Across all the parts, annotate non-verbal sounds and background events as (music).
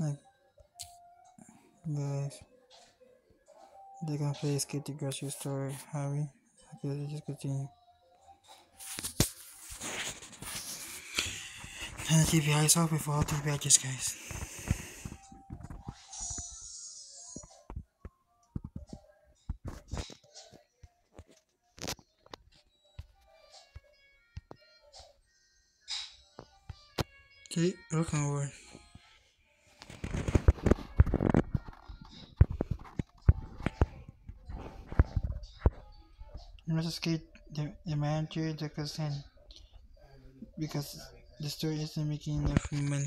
Like, guys, they can play Escape the Grocery Store, Harry. Okay, let's just continue. And keep your eyes open for all three badges, guys. Okay, over. You escape the, the manager, the cousin, because the store isn't making enough money.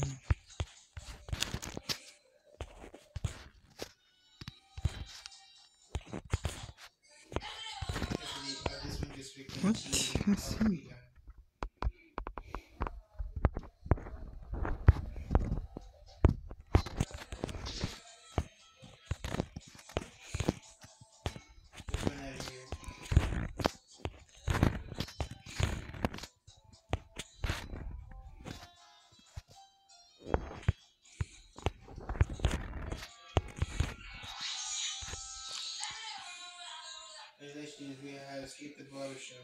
Congratulations, we have escaped the barber shop.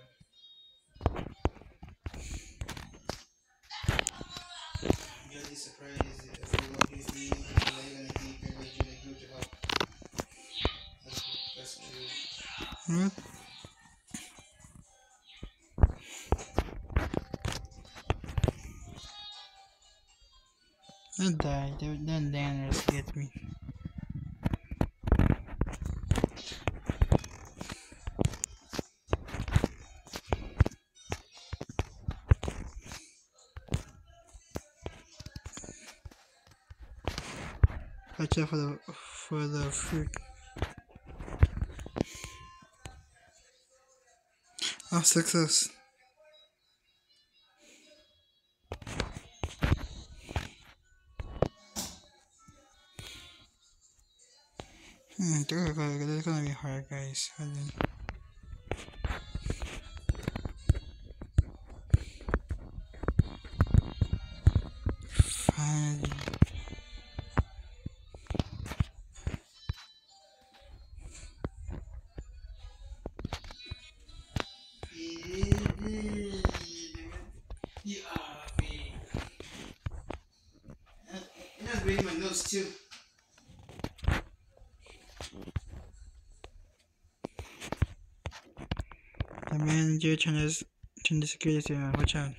You'll be surprised if good to help. That's, that's true. Died. Then Daniels get me. Out for the for the fruit. Oh, success. Hmm, they're gonna, gonna be hard, guys. Reading my notes too. The manager the security on. Watch out.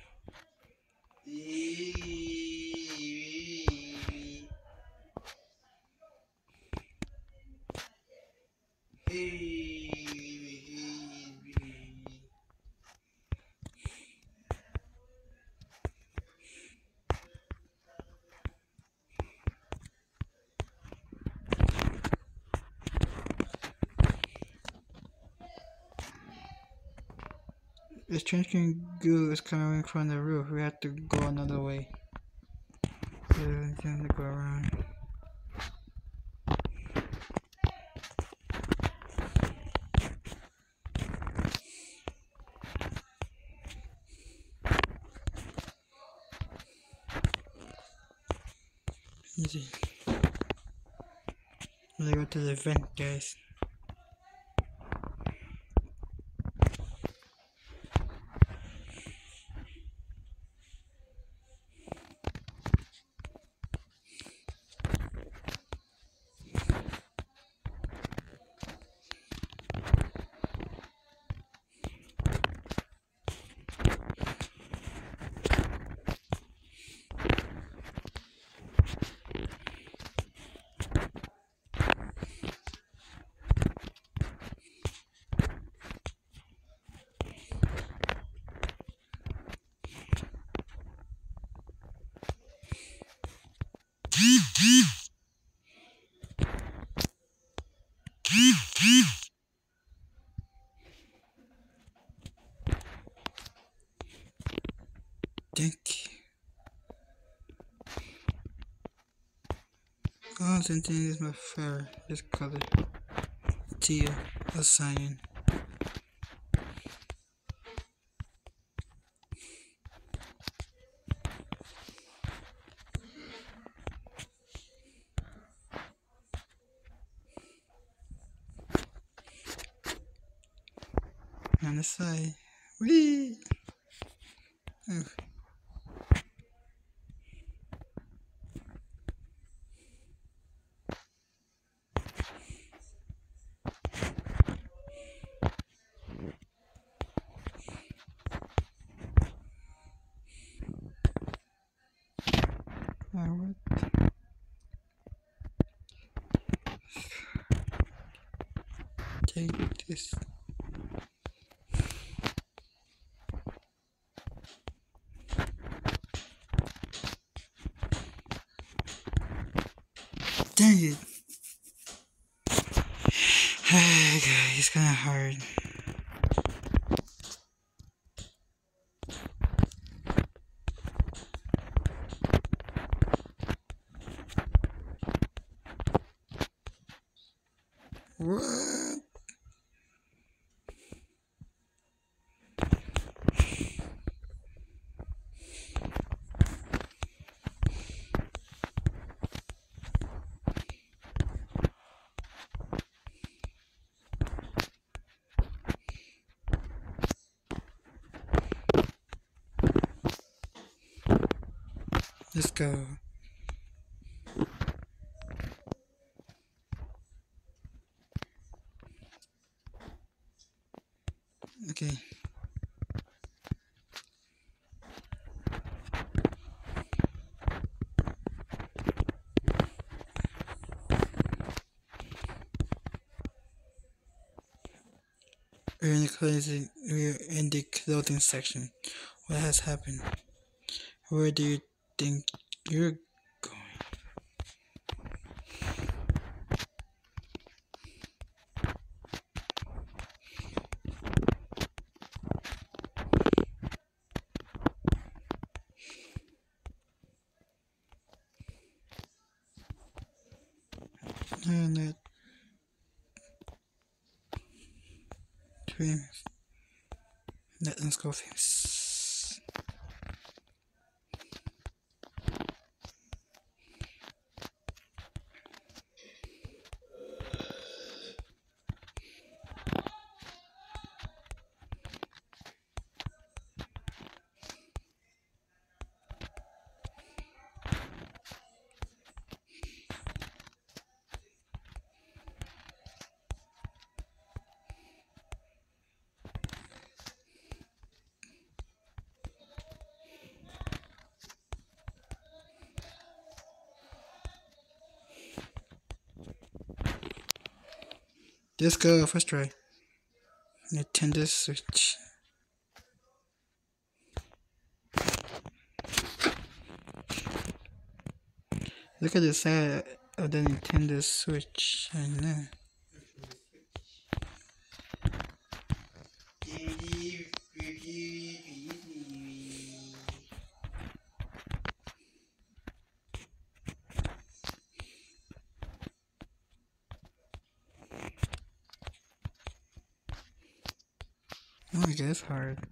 This drinking goo is coming from the roof. We have to go another way. So we can go around. Easy. Let's go to the vent, guys. Thank you. Something is my favorite. This color. Teal. A cyan. On the side. Whee! Forward. Take this. Dang it. (sighs) It's kinda hard. What? Let's go. Okay. We're in the clothing. We're in the clothing section. What has happened? Where do you think you're going? Not dreams. Let's go things. Let's go, first try. Nintendo Switch. Look at the side of the Nintendo Switch. I know. Hard.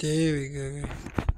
There we go.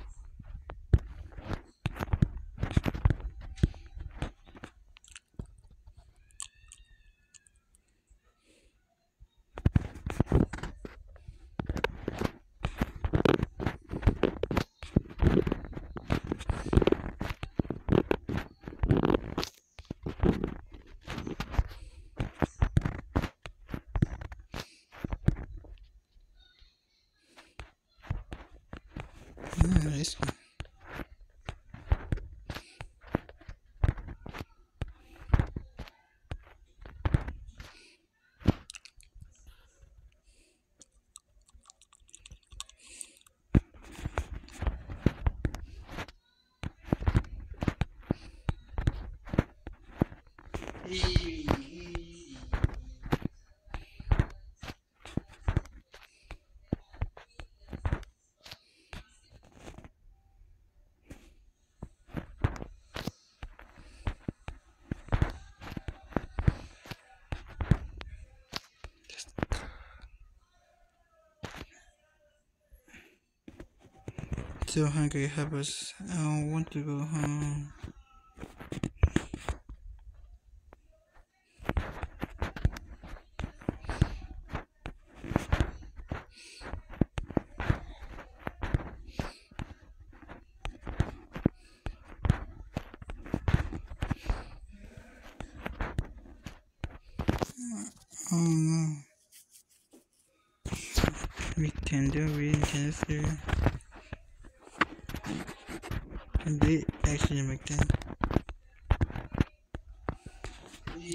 Still hungry, help. I don't want to go home. Oh no. We can do we can do. They actually make them.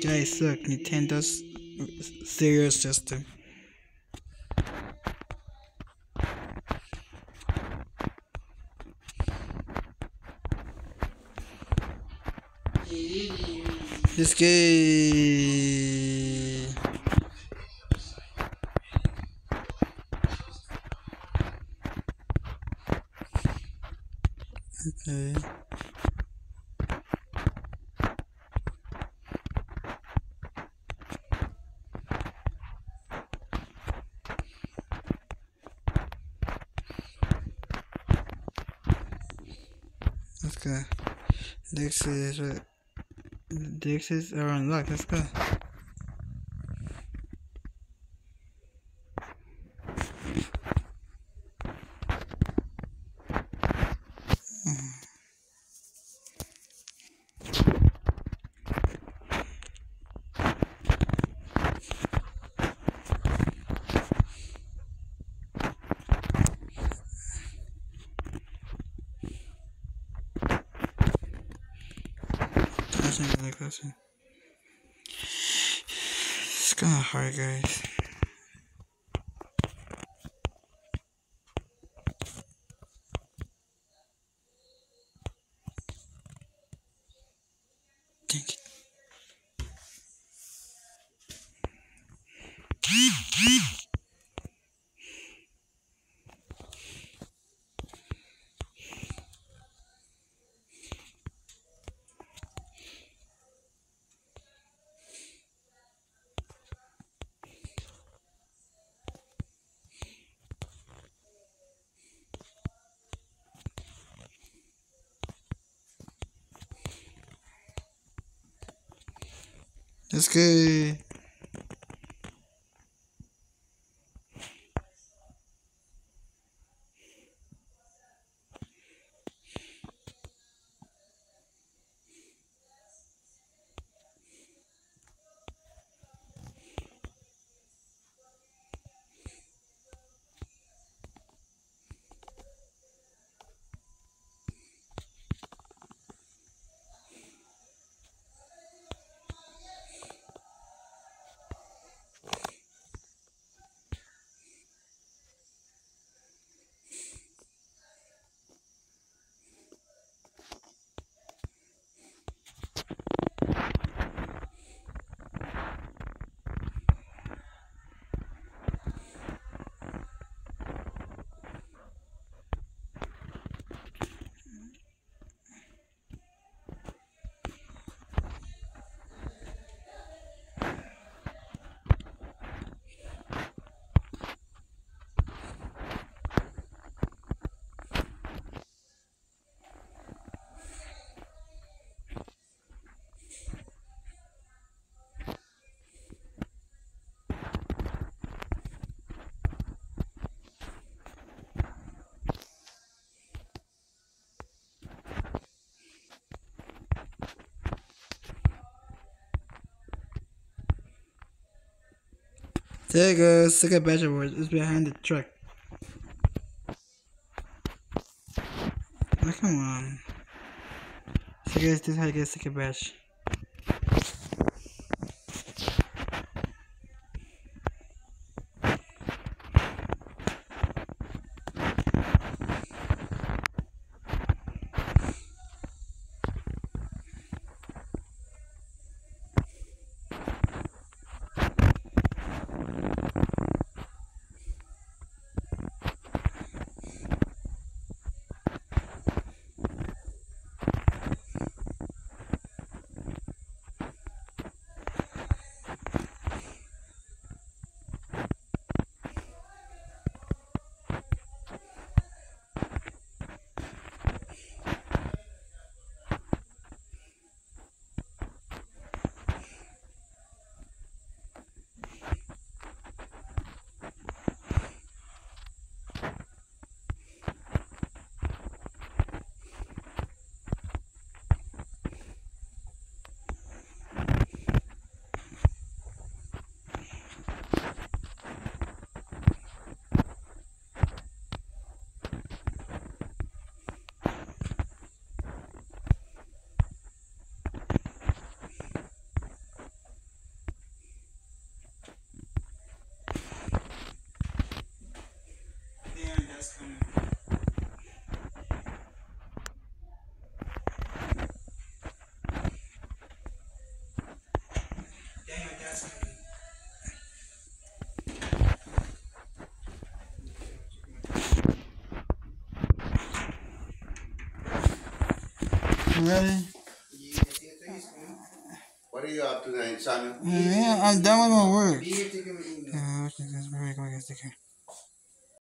Guys, look, Nintendo's stereo system. This game. Okay. Let's go. The exits are unlocked. Let's go. That's not really close. It's kind of hard, guys. Let's go. There goes Second Badge Awards. It's behind the truck. Oh, come on. So guys, this is how you get Second Badge. Ready? Yeah, take it easy, man. What are you up to tonight, Samuel? Yeah, I'm done with my work. Be here, take it with you. Uh,